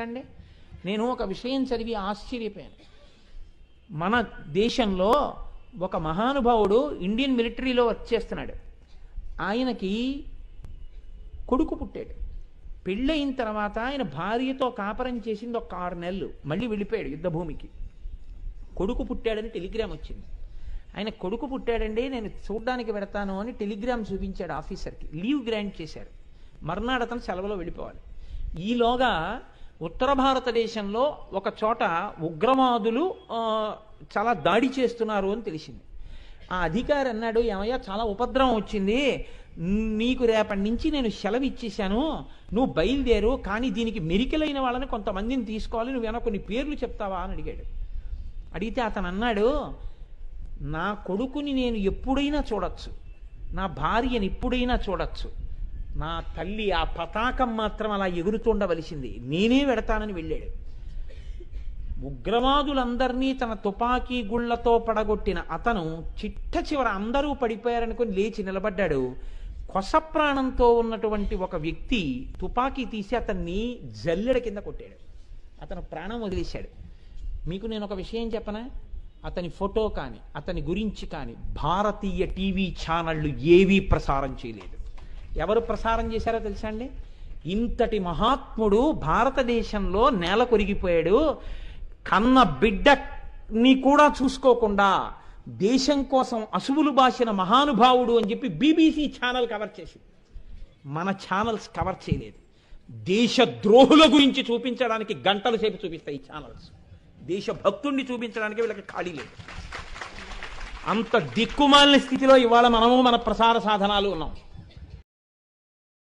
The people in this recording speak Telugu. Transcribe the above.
అండి నేను ఒక విషయం చదివి ఆశ్చర్యపోయాను. మన దేశంలో ఒక మహానుభావుడు ఇండియన్ మిలిటరీలో వర్క్ చేస్తున్నాడు. ఆయనకి కొడుకు పుట్టాడు. పెళ్ళయిన తర్వాత ఆయన భార్యతో కాపరం చేసింది ఒక ఆరు నెలలు. మళ్ళీ వెళ్ళిపోయాడు యుద్ధభూమికి. కొడుకు పుట్టాడని టెలిగ్రామ్ వచ్చింది. ఆయన కొడుకు పుట్టాడండి నేను చూడడానికి పెడతాను అని టెలిగ్రామ్ చూపించాడు ఆఫీసర్కి. లీవ్ గ్రాంట్ చేశారు. మర్నాడు అతను సెలవులో వెళ్ళిపోవాలి. ఈలోగా ఉత్తర భారతదేశంలో ఒక చోట ఉగ్రవాదులు చాలా దాడి చేస్తున్నారు అని తెలిసింది. ఆ అధికారి అన్నాడు ఏమయ్యా చాలా ఉపద్రవం వచ్చింది. నీకు రేపటి నుంచి నేను సెలవు ఇచ్చేశాను. నువ్వు బయలుదేరు కానీ దీనికి మెరికలైన వాళ్ళని కొంతమందిని తీసుకోవాలి. నువ్వు వెనక కొన్ని పేర్లు చెప్తావా? అని అడిగాడు. అడిగితే అతను అన్నాడు నా కొడుకుని నేను ఎప్పుడైనా చూడొచ్చు. నా భార్యని ఎప్పుడైనా చూడొచ్చు. నా తల్లి ఆ పతాకం మాత్రం అలా ఎగురుతుండవలసింది నేనే వెడతానని వెళ్ళాడు. ఉగ్రవాదులందరినీ తన తుపాకీ గుళ్ళతో పడగొట్టిన అతను చిట్ట చివర అందరూ పడిపోయారనుకొని లేచి నిలబడ్డాడు. కొస ప్రాణంతో ఉన్నటువంటి ఒక వ్యక్తి తుపాకీ తీసి అతన్ని జల్లెడ కింద కొట్టాడు. అతను ప్రాణం వదిలేశాడు. మీకు నేను ఒక విషయం చెప్పనా? అతని ఫోటో కానీ అతని గురించి కానీ భారతీయ టీవీ ఛానళ్ళు ఏవీ ప్రసారం చేయలేదు. ఎవరు ప్రసారం చేశారో తెలుసా అండి? ఇంతటి మహాత్ముడు భారతదేశంలో నేల కొరిగిపోయాడు. కన్న బిడ్డని కూడా చూసుకోకుండా దేశం కోసం అసువులు బాసిన మహానుభావుడు అని చెప్పి బీబీసీ ఛానల్ కవర్ చేసింది మన ఛానల్స్ కవర్ చేయలేదు. దేశ ద్రోహుల గురించి చూపించడానికి గంటల సేపు చూపిస్తాయి ఈ ఛానల్స్. దేశ భక్తుణ్ణి చూపించడానికి వీళ్ళకి ఖాళీ లేదు. అంత దిక్కుమాలిన స్థితిలో ఇవాళ మనము మన ప్రసార సాధనాలు ఉన్నాం.